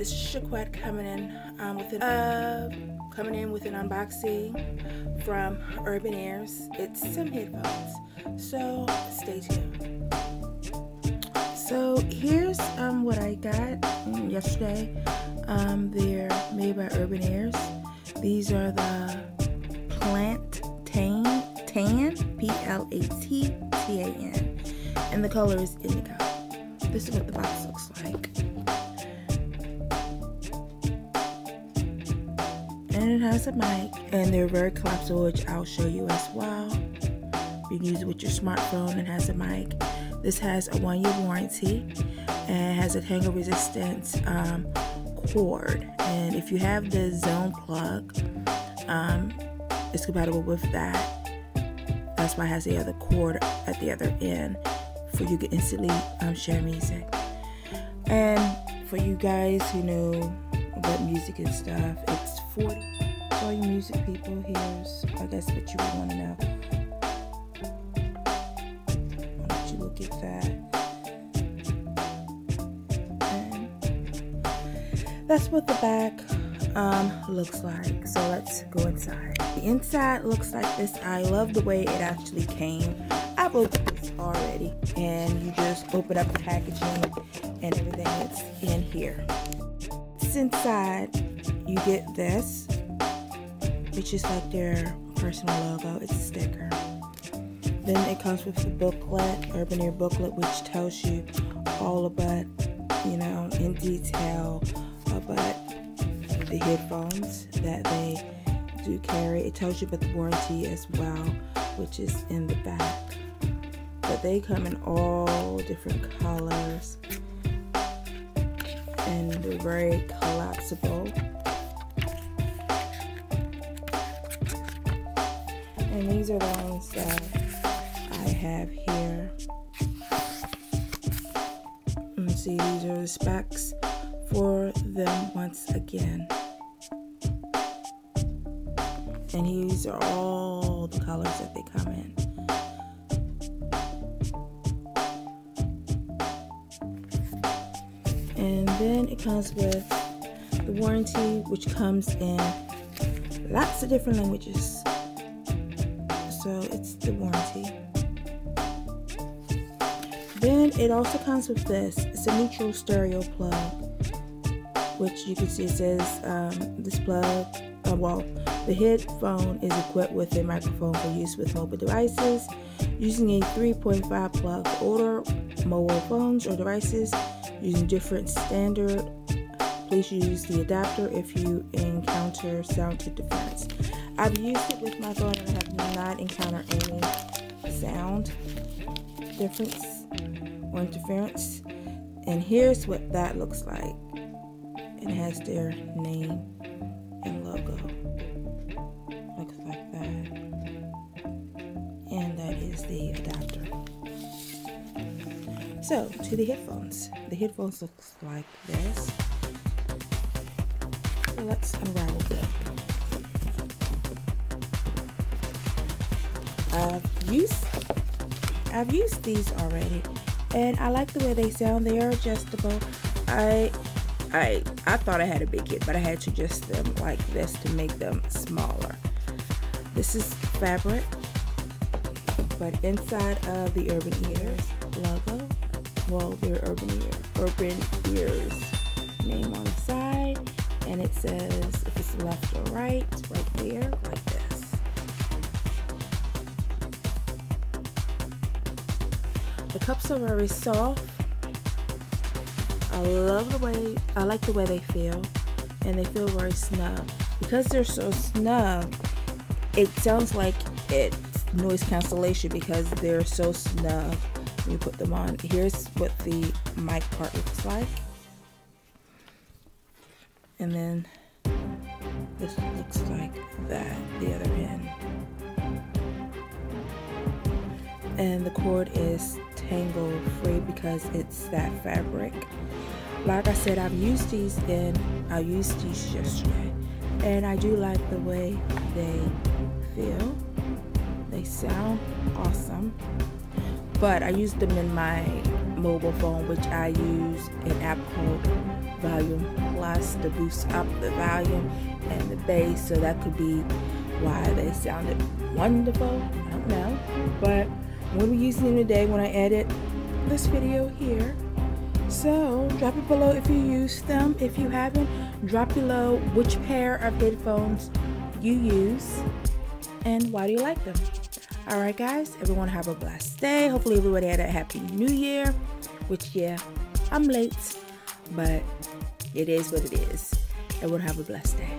This is Shewquet coming in um, with an uh, coming in with an unboxing from Urbanears. It's some headphones, so stay tuned. So here's um, what I got yesterday. Um, they're made by Urbanears. These are the Plant Tan Tan P L A T T A N, and the color is indigo. This is what the box looks like. And it has a mic and they're very collapsible which I'll show you as well. You can use it with your smartphone and has a mic. This has a one-year warranty and has a tangle resistant um, cord. And if you have the ZoundPlug um, it's compatible with that. That's why it has the other cord at the other end for you to instantly um, share music. And for you guys who know about music and stuff it's 40 all you music people here's I guess what you would want to know. Why don't you look at that? And that's what the back um, looks like. So let's go inside. The inside looks like this. I love the way it actually came. I've opened this already and you just open up the packaging and everything that's in here. It's inside. You get this which is like their personal logo. It's a sticker. Then it comes with the booklet, Urban Ear booklet, which tells you all about, you know, in detail about the headphones that they do carry. It tells you about the warranty as well, which is in the back. But they come in all different colors and they're very collapsible. And these are the ones that I have here. And see, these are the specs for them once again. And these are all the colors that they come in. And then it comes with the warranty, which comes in lots of different languages Then it also comes with this. It's a neutral stereo plug, which you can see it says um, this plug. Uh, well, the headphone is equipped with a microphone for use with mobile devices. Using a 3.5 plug for older mobile phones or devices using different standard please use the adapter if you encounter sound interference. I've used it with my phone and I have not encountered any sound difference or interference. And here's what that looks like. It has their name and logo. Looks like that. And that is the adapter. So, to the headphones. The headphones looks like this let's unravel them. I've used I've used these already and I like the way they sound. They are adjustable. I I I thought I had a big kit, but I had to adjust them like this to make them smaller. This is fabric, but inside of the Urban Ears logo, well, they're Urban Ear, Urban Ears name on the side, and it says if it's left or right, right there, like this. The cups are very soft. I love the way, I like the way they feel, and they feel very snug. Because they're so snug, it sounds like it's noise cancellation because they're so snug when you put them on. Here's what the mic part looks like and then this looks like that the other end and the cord is tangle free because it's that fabric like I said I've used these in I used these yesterday and I do like the way they feel they sound awesome but I use them in my mobile phone which I use an app called volume plus to boost up the volume and the bass. So that could be why they sounded wonderful. I don't know. But we'll be using them today when I edit this video here. So drop it below if you use them. If you haven't, drop below which pair of headphones you use and why do you like them. All right, guys, everyone have a blessed day. Hopefully, everybody had a happy new year, which, yeah, I'm late, but it is what it is. Everyone have a blessed day.